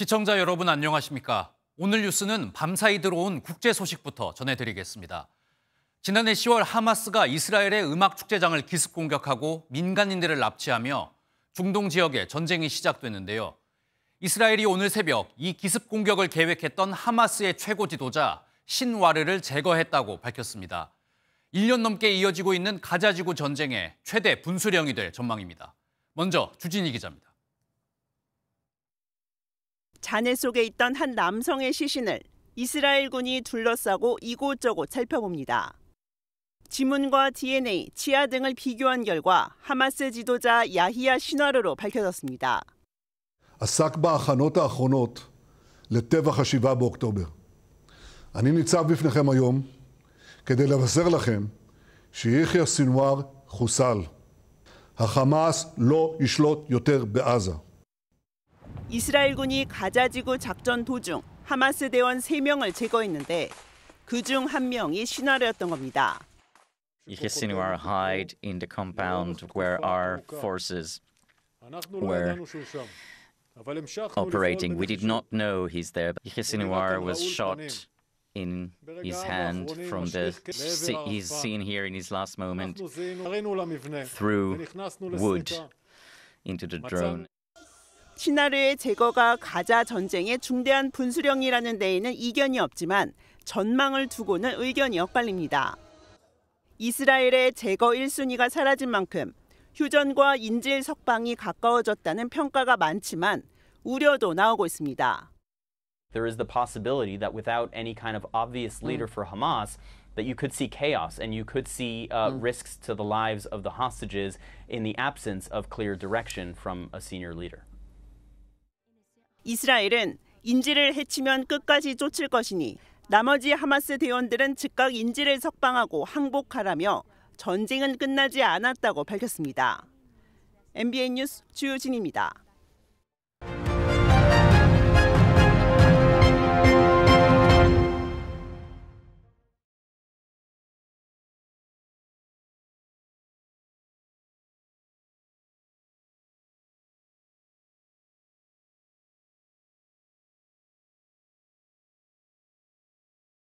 시청자 여러분 안녕하십니까? 오늘 뉴스는 밤사이 들어온 국제 소식부터 전해드리겠습니다. 지난해 10월 하마스가 이스라엘의 음악 축제장을 기습 공격하고 민간인들을 납치하며 중동 지역에 전쟁이 시작됐는데요. 이스라엘이 오늘 새벽 이 기습 공격을 계획했던 하마스의 최고 지도자 신와르를 제거했다고 밝혔습니다. 1년 넘게 이어지고 있는 가자지구 전쟁의 최대 분수령이 될 전망입니다. 먼저 주진희 기자입니다. 잔해 속에 있던 한 남성의 시신을 이스라엘군이 둘러싸고 이곳저곳 살펴봅니다. 지문과 DNA, 치아 등을 비교한 결과 하마스 지도자 야히야 신화르로 밝혀졌습니다. עסק בהכנות האחרונות לטבח ה-7 באוקטובר. אני ניצב בפניכם היום כדי לבשר לכם שיחיא סנוואר חוסל. החמאס לא ישלוט יותר בעזה. 이스라엘군이 가자지구 작전 도중 하마스 대원 3명을 제거했는데 그 중 한 명이 신화르였던 겁니다. Yahya Sinwar hide in the compound where our forces were operating. We did not know he's there. Yahya Sinwar was shot in his hand from the he's seen here in his last moment through wood into the drone. 신하르의 제거가 가자 전쟁의 중대한 분수령이라는 데에는 이견이 없지만 전망을 두고는 의견이 엇갈립니다. 이스라엘의 제거 1순위가 사라진 만큼 휴전과 인질 석방이 가까워졌다는 평가가 많지만 우려도 나오고 있습니다. There is the possibility that without any kind of obvious leader for Hamas, that you could see chaos and you could see uh, risks to the lives of the hostages in the absence of clear direction from a senior leader. 이스라엘은 인질을 해치면 끝까지 쫓을 것이니 나머지 하마스 대원들은 즉각 인질을 석방하고 항복하라며 전쟁은 끝나지 않았다고 밝혔습니다. MBN 뉴스 주효진입니다.